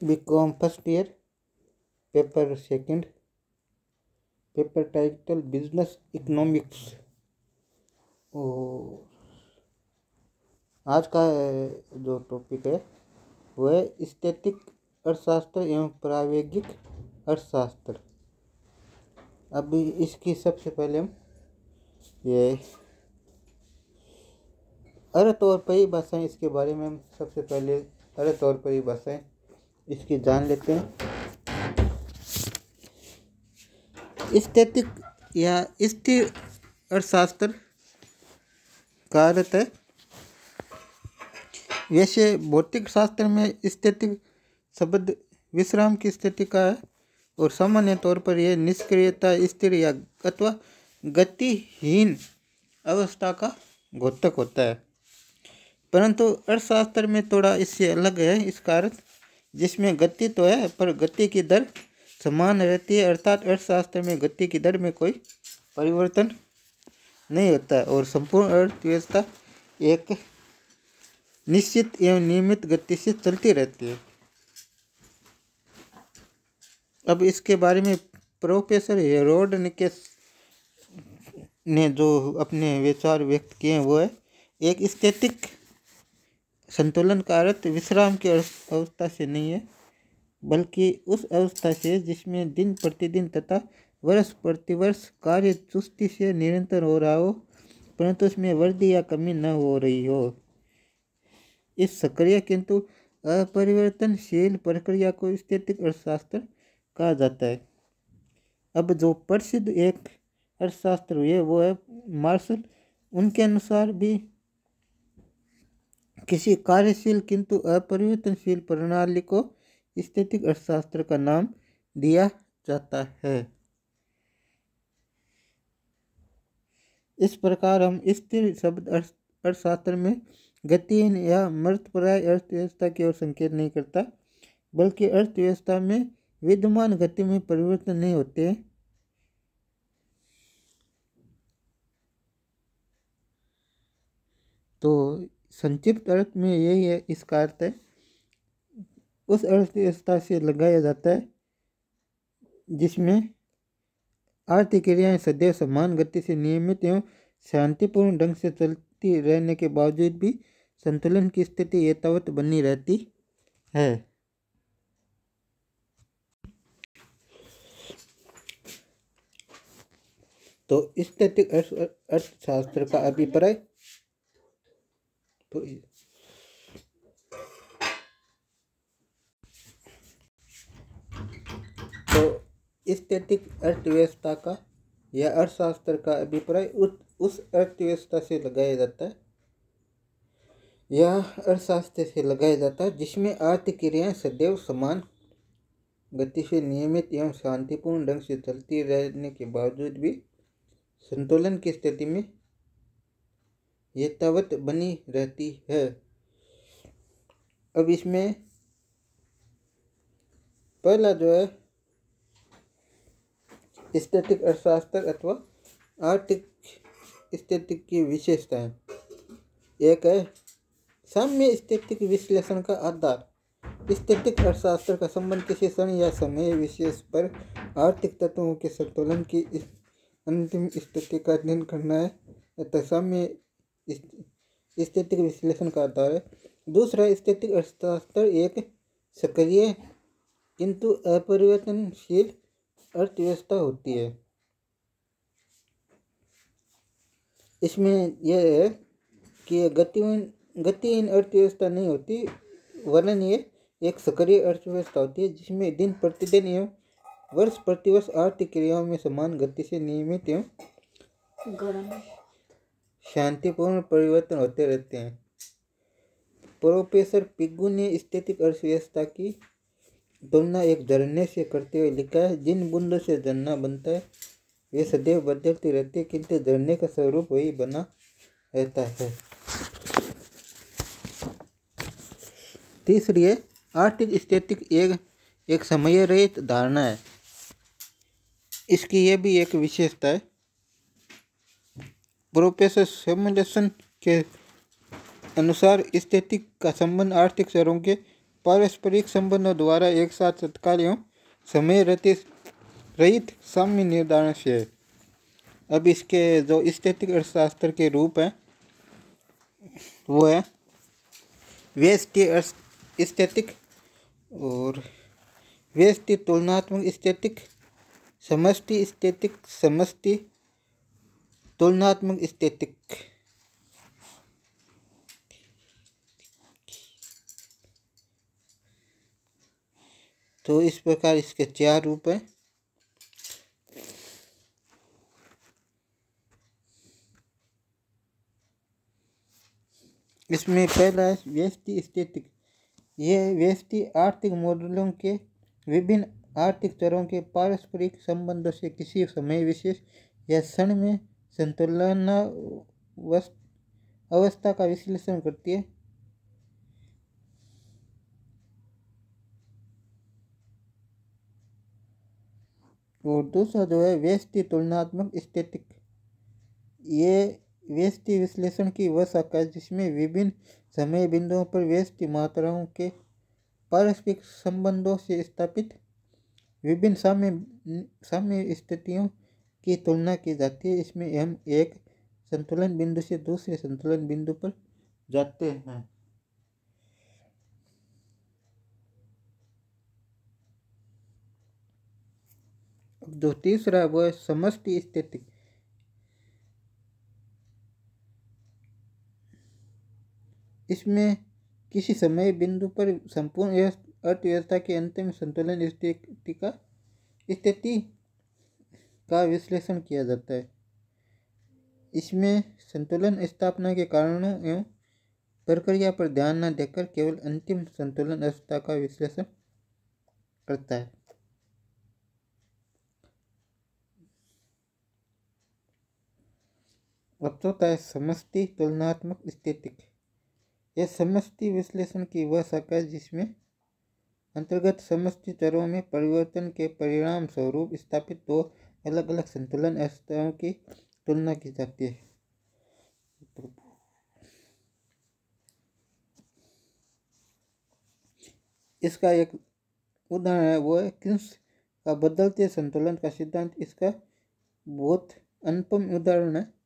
BCom first year paper second paper title business economics और आज का जो टॉपिक है वह है स्टैटिक अर्थशास्त्र एवं प्रावेगिक अर्थशास्त्र। अभी इसकी सबसे पहले हम, ये अर्थ और परिभाषाएँ इसके बारे में हम सबसे पहले अर्थ और परिभाषाएँ इसकी जान लेते हैं। स्टैटिक या स्थिर अर्थशास्त्र का अर्थ है, वैसे भौतिक शास्त्र में स्थिति शब्द विश्राम की स्थिति का है और सामान्य तौर पर यह निष्क्रियता, स्थिर या अथवा गतिहीन अवस्था का घोतक होता है। परंतु अर्थशास्त्र में थोड़ा इससे अलग है इस अर्थ जिसमें गति तो है, पर गति की दर समान रहती है, अर्थात अर्थशास्त्र में गति की दर में कोई परिवर्तन नहीं होता और संपूर्ण अर्थव्यवस्था एक निश्चित एवं नियमित गति से चलती रहती है। अब इसके बारे में प्रोफेसर हेरोड निकेश ने जो अपने विचार व्यक्त किए हैं, वो है, एक स्थितिक संतुलन का अर्थ विश्राम की अवस्था से नहीं है, बल्कि उस अवस्था से जिसमें दिन प्रतिदिन तथा वर्ष प्रतिवर्ष कार्य चुस्ती से निरंतर हो रहा हो, परंतु उसमें वृद्धि या कमी न हो रही हो। इस सक्रिय किंतु अपरिवर्तनशील प्रक्रिया को स्थितिक अर्थशास्त्र कहा जाता है। अब जो प्रसिद्ध एक अर्थशास्त्र हुए, वो है मार्शल। उनके अनुसार भी किसी कार्यशील किंतु अपरिवर्तनशील प्रणाली को स्थितिक अर्थशास्त्र का नाम दिया जाता है। इस प्रकार हम स्थिर शब्द अर्थशास्त्र में गतिहीन या मृतप्राय अर्थव्यवस्था की ओर संकेत नहीं करता, बल्कि अर्थव्यवस्था में विद्यमान गति में परिवर्तन नहीं होते। तो संक्षिप्त अर्थ में यही है, इसका अर्थ है, उस अर्थव्यवस्था से लगाया जाता है, जिसमें आर्थिक क्रियाएँ सदैव समान गति से नियमित एवं शांतिपूर्ण ढंग से चलती रहने के बावजूद भी संतुलन की स्थिति यथावत बनी रहती है। तो स्थैतिक अर्थशास्त्र का अभिप्राय तो तो स्थैतिक अर्थव्यवस्था का या अर्थशास्त्र का अभिप्राय उस उस अर्थव्यवस्था से लगाया जाता है। या अर्थशास्त्र से लगाया जाता है जिसमें आर्थिक क्रियाएँ सदैव समान गति से नियमित एवं शांतिपूर्ण ढंग से चलती रहने के बावजूद भी संतुलन की स्थिति में यथावत बनी रहती है। अब इसमें पहला जो है स्थितिक अर्थशास्त्र अथवा आर्थिक स्थिति की विशेषताएँ एक है, साम्य स्थितिक विश्लेषण का आधार। स्थितिक अर्थशास्त्र का संबंध किसी क्षण या समय विशेष पर आर्थिक तत्वों के संतुलन की अंतिम स्थिति का अध्ययन करना है, अतः साम्य स्थितिक विश्लेषण करता है। दूसरा, स्थितिक अर्थशास्त्र एक सक्रिय किंतु अपरिवर्तनशील अर्थव्यवस्था होती है। इसमें यह है कि गतिहीन गतिहीन अर्थव्यवस्था नहीं होती वरन ये एक सक्रिय अर्थव्यवस्था होती है, जिसमें दिन प्रतिदिन एवं वर्ष प्रतिवर्ष आर्थिक क्रियाओं में समान गति से नियमित एवं शांतिपूर्ण परिवर्तन होते रहते हैं। प्रोफेसर पिग्गू ने स्थितिक अर्थव्यवस्था की तुलना एक झरने से करते हुए लिखा है, जिन बूंदों से झरना बनता है, वे सदैव बदलती रहती है, किंतु झरने का स्वरूप वही बना रहता है। तीसरी है, आर्थिक स्थितिक एक एक समय रहित धारणा है। इसकी यह भी एक विशेषता है प्रोफेसर सेमुलेशन के अनुसार स्थिति का संबंध आर्थिक चरों के पारस्परिक संबंधों द्वारा एक साथ तत्काल एवं समय रहित साम्य निर्धारण से है। अब इसके जो स्थितिक अर्थशास्त्र के रूप हैं, वो है व्यष्टि स्थितिक और व्यष्टि तुलनात्मक स्थितिक, समष्टि स्थितिक, समष्टि तुलनात्मक स्थितिक। तो इस प्रकार इसके चार रूप हैं। इसमें पहला है व्यष्टि स्थितिक। यह व्यष्टि आर्थिक मॉडलों के विभिन्न आर्थिक चरों के पारस्परिक संबंधों से किसी समय विशेष या क्षण में संतुलन अवस्था का विश्लेषण करती है। और दूसरा जो है, व्यष्टि तुलनात्मक स्थितिक। ये व्यष्टि विश्लेषण की वह शाखा है जिसमें विभिन्न समय बिंदुओं पर व्यष्टि मात्राओं के पारस्परिक संबंधों से स्थापित विभिन्न साम्य साम्य स्थितियों की तुलना की जाती है। इसमें हम एक संतुलन बिंदु से दूसरे संतुलन बिंदु पर जाते हैं। अब जो तीसरा वो है स्थिति। इसमें किसी समय बिंदु पर संपूर्ण अर्थव्यवस्था के अंतिम संतुलन स्थिति का स्थिति का विश्लेषण किया जाता है। इसमें संतुलन स्थापना के कारणों एवं प्रक्रिया पर ध्यान न देकर केवल अंतिम संतुलन अवस्था का विश्लेषण करता है। अब चौथा है समष्टि तुलनात्मक स्थिति यह समष्टि विश्लेषण की वह शाखा है जिसमें अंतर्गत समष्टि चरों में परिवर्तन के परिणाम स्वरूप स्थापित दो अलग अलग संतुलन अवस्थाओं की तुलना की जाती है। इसका एक उदाहरण है, वो है किंस का बदलते संतुलन का सिद्धांत। इसका बहुत अनुपम उदाहरण है।